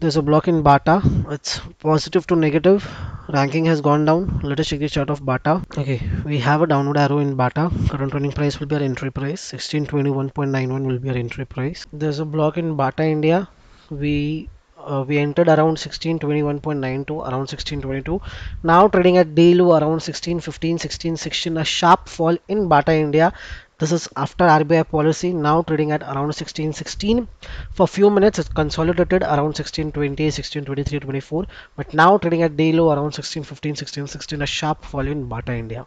there's a block in bata. It's positive to negative. Ranking has gone down. Let us check the chart of bata. Okay we have a downward arrow in bata. Current running price will be our entry price. 1621.91 will be our entry price. There's a block in bata india. We uh, we entered around 1621.92 around 1622 now trading at low around 1615 1616 a sharp fall in bata india this is after RBI policy now trading at around 1616 for few minutes it's consolidated around 1620 1623 24 but now trading at day low around 1615 1616 a sharp fall in Bata India